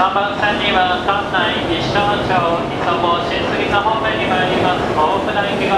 3番線には関内石川町磯子新杉田方面に参ります。大船駅